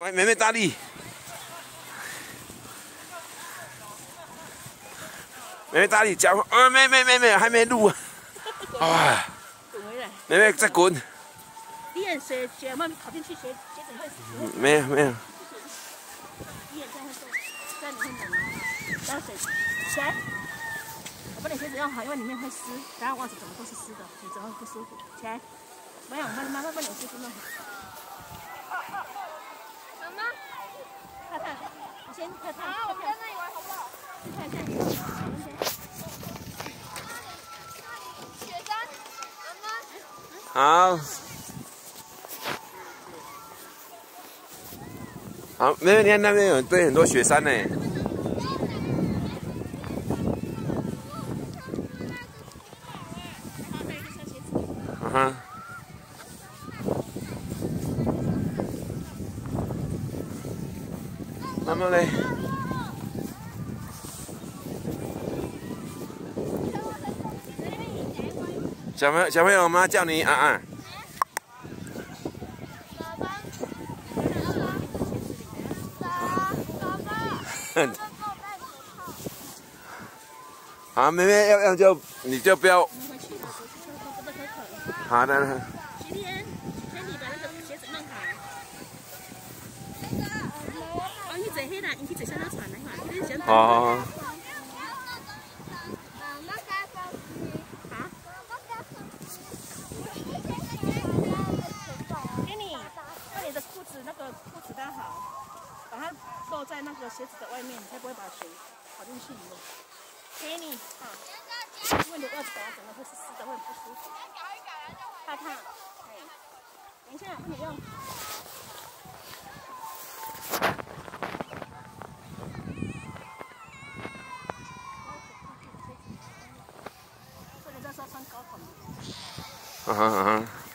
来，妹妹大力，妹妹大力，脚，呃，妹妹妹妹还没录啊，啊，妹妹再滚。你也学学嘛，跑进去学学怎么会？没有没有。在在里面等，让水起来。我把你鞋子用好，因为里面会湿，等下袜子怎么都是湿的，你走会不舒服。起来，没有，妈妈妈把你鞋子弄好。妈妈，看看，你先看看。啊，我在那里玩好不好？看看。雪山，好。好，没有，你看那边有堆很多雪山呢。啊哈。妈妈嘞？小朋友，小朋友我，妈叫你啊啊。好，妹妹要要就你就不要。好的。今天，今天你把那个鞋子弄好。哦，你坐黑啦，你去坐上那船来嘛，你先。哦。给你，把你的裤子那个裤子搭好，把它露在那个鞋子的外面，才不会把水跑进去里面。给你，好。因为你袜子把它整个会是湿的，会不舒服。怕烫，哎，等一下，帮你用。嗯哼嗯哼。